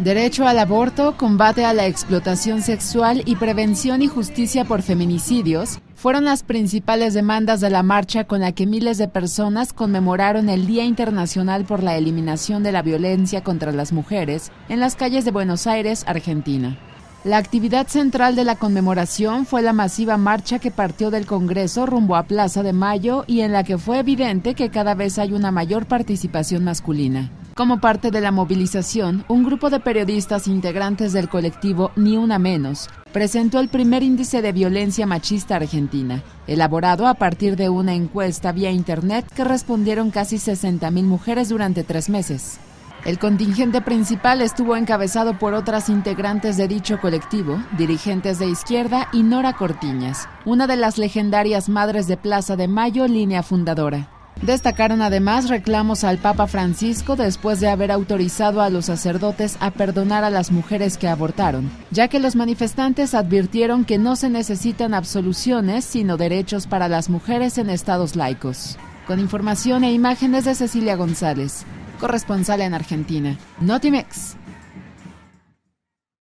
Derecho al aborto, combate a la explotación sexual y prevención y justicia por feminicidios fueron las principales demandas de la marcha con la que miles de personas conmemoraron el Día Internacional por la Eliminación de la Violencia contra las Mujeres en las calles de Buenos Aires, Argentina. La actividad central de la conmemoración fue la masiva marcha que partió del Congreso rumbo a Plaza de Mayo y en la que fue evidente que cada vez hay una mayor participación masculina. Como parte de la movilización, un grupo de periodistas integrantes del colectivo Ni Una Menos presentó el primer índice de violencia machista argentina, elaborado a partir de una encuesta vía Internet que respondieron casi 60.000 mujeres durante tres meses. El contingente principal estuvo encabezado por otras integrantes de dicho colectivo, dirigentes de izquierda y Nora Cortiñas, una de las legendarias madres de Plaza de Mayo, línea fundadora. Destacaron además reclamos al Papa Francisco después de haber autorizado a los sacerdotes a perdonar a las mujeres que abortaron, ya que los manifestantes advirtieron que no se necesitan absoluciones, sino derechos para las mujeres en estados laicos. Con información e imágenes de Cecilia González, corresponsal en Argentina. Notimex.